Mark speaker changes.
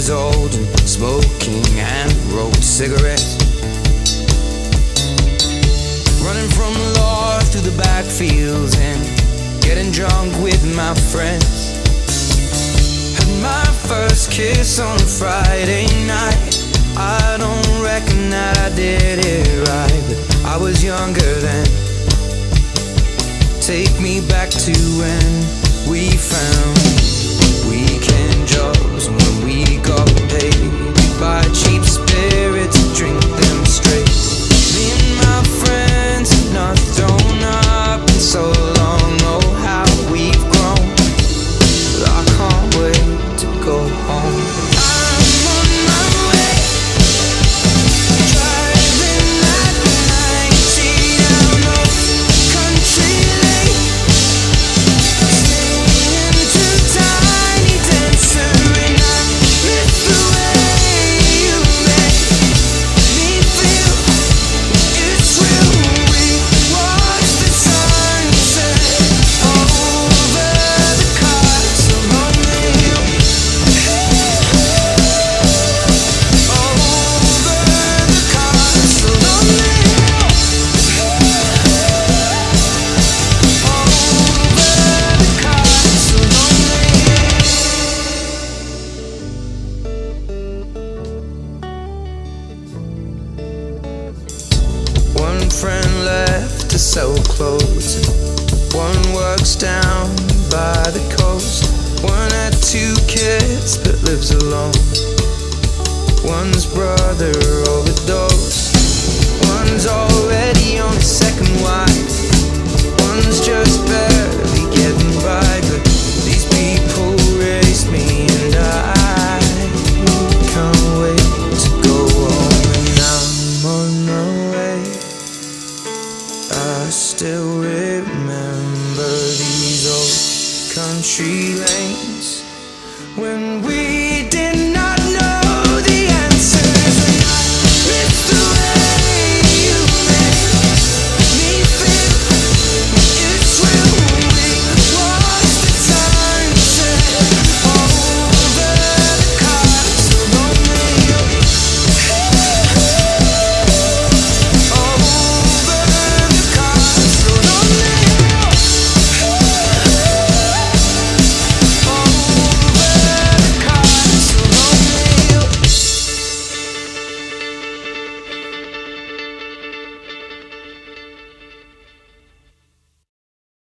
Speaker 1: years old and smoking and rolled cigarettes. Running from the law through the backfields and getting drunk with my friends. Had my first kiss on a Friday night. I don't reckon that I did friend left to sell clothes. One works down by the coast. One had two kids but lives alone. One's brother still remember these old country lanes when we